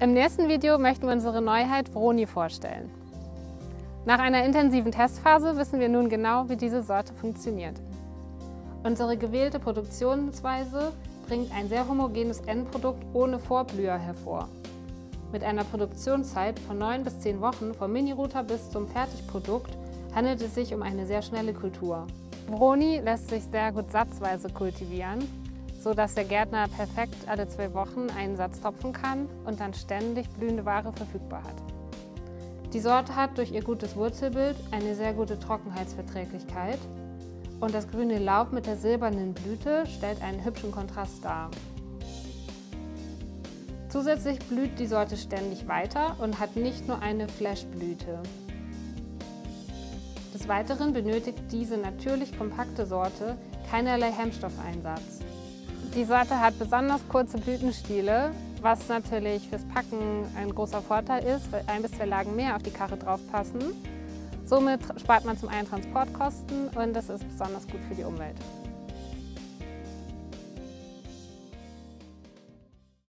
Im nächsten Video möchten wir unsere Neuheit Vroni vorstellen. Nach einer intensiven Testphase wissen wir nun genau, wie diese Sorte funktioniert. Unsere gewählte Produktionsweise bringt ein sehr homogenes Endprodukt ohne Vorblüher hervor. Mit einer Produktionszeit von 9 bis 10 Wochen vom Mini-Router bis zum Fertigprodukt handelt es sich um eine sehr schnelle Kultur. Vroni lässt sich sehr gut satzweise kultivieren, sodass der Gärtner perfekt alle zwei Wochen einen Satz topfen kann und dann ständig blühende Ware verfügbar hat. Die Sorte hat durch ihr gutes Wurzelbild eine sehr gute Trockenheitsverträglichkeit und das grüne Laub mit der silbernen Blüte stellt einen hübschen Kontrast dar. Zusätzlich blüht die Sorte ständig weiter und hat nicht nur eine Flashblüte. Des Weiteren benötigt diese natürlich kompakte Sorte keinerlei Hemmstoffeinsatz. Die Sorte hat besonders kurze Blütenstiele, was natürlich fürs Packen ein großer Vorteil ist, weil ein bis zwei Lagen mehr auf die Karre drauf passen. Somit spart man zum einen Transportkosten und das ist besonders gut für die Umwelt.